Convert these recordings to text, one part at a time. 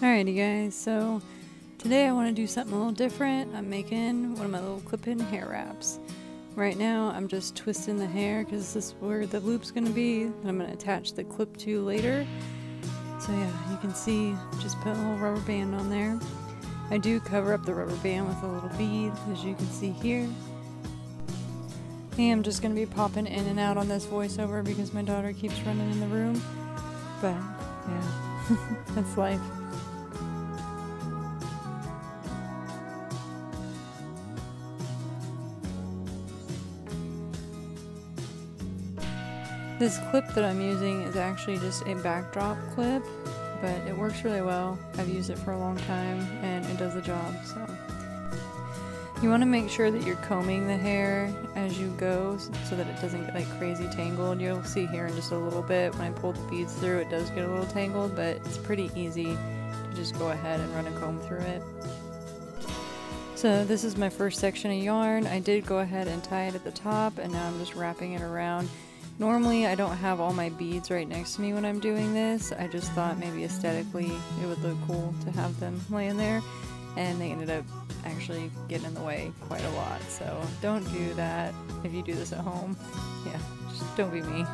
Alrighty guys, so today I want to do something a little different. I'm making one of my little clip-in hair wraps. Right now I'm just twisting the hair because this is where the loop's going to be that I'm going to attach the clip to later. So yeah, you can see, just put a little rubber band on there. I do cover up the rubber band with a little bead as you can see here. I'm just going to be popping in and out on this voiceover because my daughter keeps running in the room. But yeah, that's life. This clip that I'm using is actually just a backdrop clip, but it works really well. I've used it for a long time and it does the job, so. You want to make sure that you're combing the hair as you go so that it doesn't get like crazy tangled. You'll see here in just a little bit when I pull the beads through it does get a little tangled, but it's pretty easy to just go ahead and run a comb through it. So this is my first section of yarn. I did go ahead and tie it at the top and now I'm just wrapping it around. Normally I don't have all my beads right next to me when I'm doing this. I just thought maybe aesthetically it would look cool to have them laying there and they ended up actually getting in the way quite a lot. So don't do that if you do this at home. Yeah, just don't be me.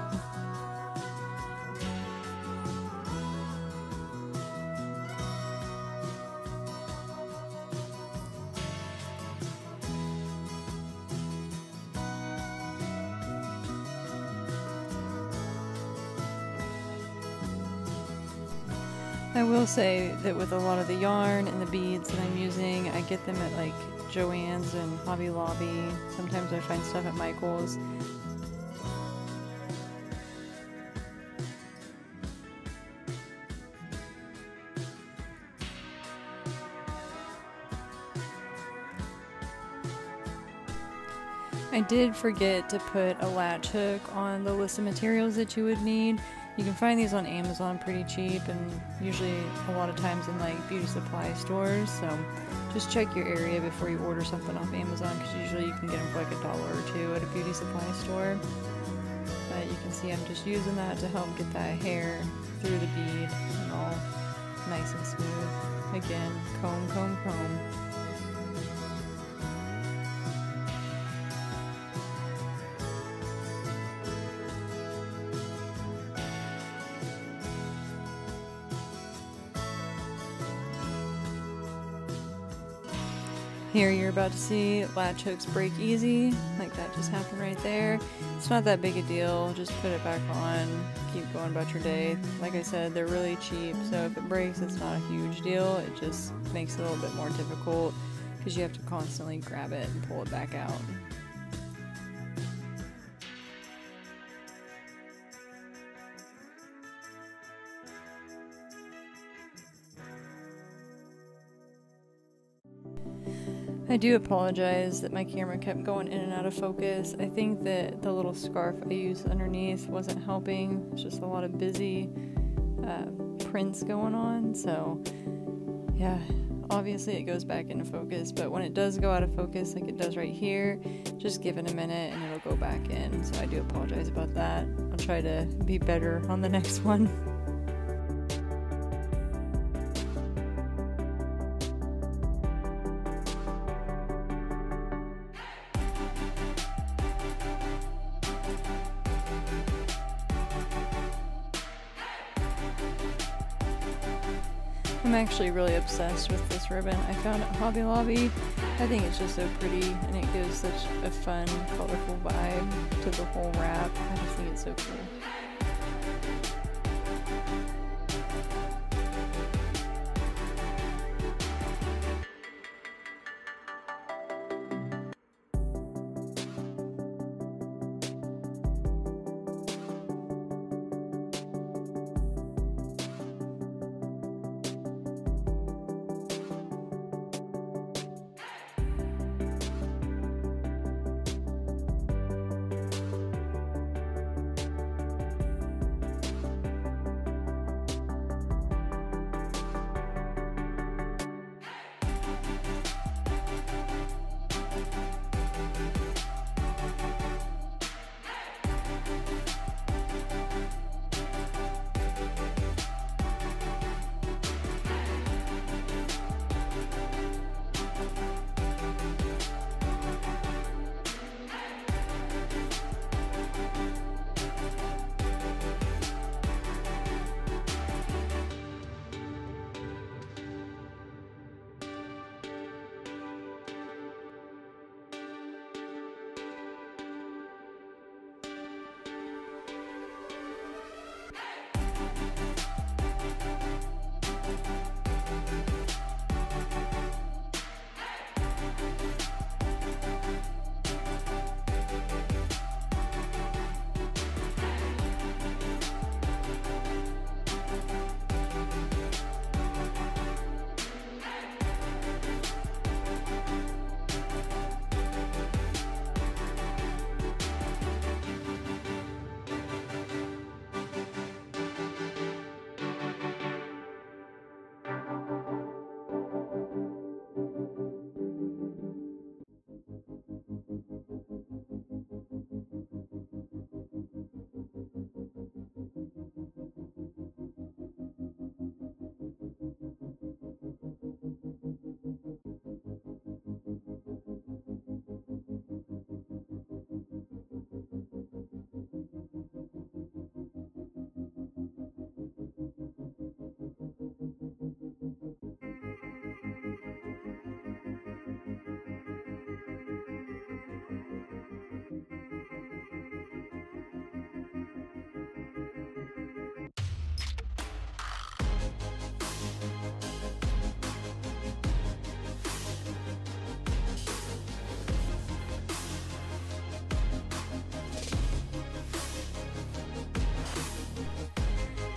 I will say that with a lot of the yarn and the beads that I'm using, I get them at like Joann's and Hobby Lobby. Sometimes I find stuff at Michael's. I did forget to put a latch hook on the list of materials that you would need. You can find these on Amazon pretty cheap and usually a lot of times in like beauty supply stores. So just check your area before you order something off Amazon because usually you can get them for like a dollar or two at a beauty supply store. But you can see I'm just using that to help get that hair through the bead and all nice and smooth. Again, comb, comb, comb. Here you're about to see latch hooks break easy, like that just happened right there. It's not that big a deal, just put it back on, keep going about your day. Like I said, they're really cheap, so if it breaks, it's not a huge deal. It just makes it a little bit more difficult because you have to constantly grab it and pull it back out. I do apologize that my camera kept going in and out of focus. I think that the little scarf I used underneath wasn't helping. It's just a lot of busy uh, prints going on. So, yeah, obviously it goes back into focus. But when it does go out of focus, like it does right here, just give it a minute and it'll go back in. So I do apologize about that. I'll try to be better on the next one. I'm actually really obsessed with this ribbon. I found it at Hobby Lobby. I think it's just so pretty and it gives such a fun, colorful vibe to the whole wrap. I just think it's so cool.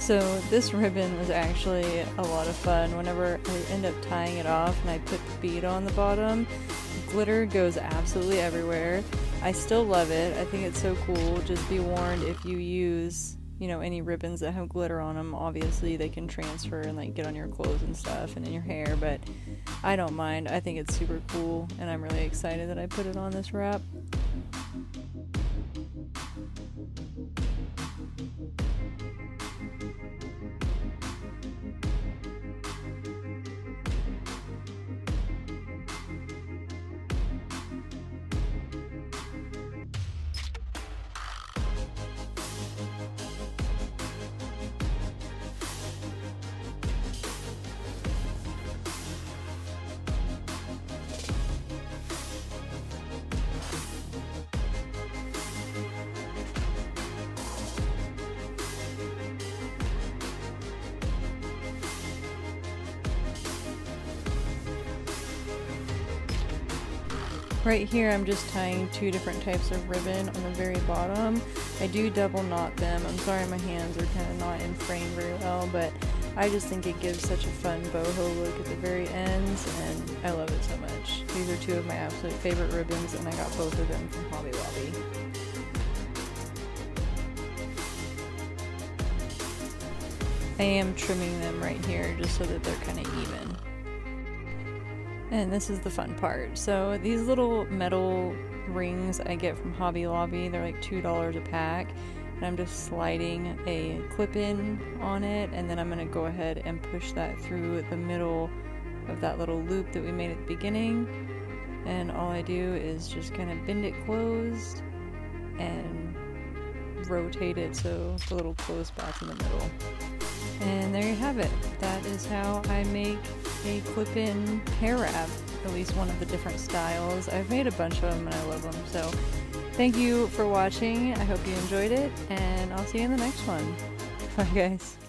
So this ribbon was actually a lot of fun. Whenever I end up tying it off and I put the bead on the bottom, glitter goes absolutely everywhere. I still love it. I think it's so cool. Just be warned if you use, you know, any ribbons that have glitter on them, obviously they can transfer and like get on your clothes and stuff and in your hair, but I don't mind. I think it's super cool and I'm really excited that I put it on this wrap. Right here I'm just tying two different types of ribbon on the very bottom. I do double knot them. I'm sorry my hands are kind of not in frame very well, but I just think it gives such a fun boho look at the very ends and I love it so much. These are two of my absolute favorite ribbons and I got both of them from Hobby Lobby. I am trimming them right here just so that they're kind of even. And this is the fun part. So these little metal rings I get from Hobby Lobby, they're like $2 a pack. And I'm just sliding a clip in on it and then I'm going to go ahead and push that through the middle of that little loop that we made at the beginning. And all I do is just kind of bend it closed and rotate it so the little closed spot's in the middle. And there you have it. That is how I make a clip-in hair wrap, at least one of the different styles. I've made a bunch of them and I love them. So thank you for watching. I hope you enjoyed it and I'll see you in the next one. Bye guys.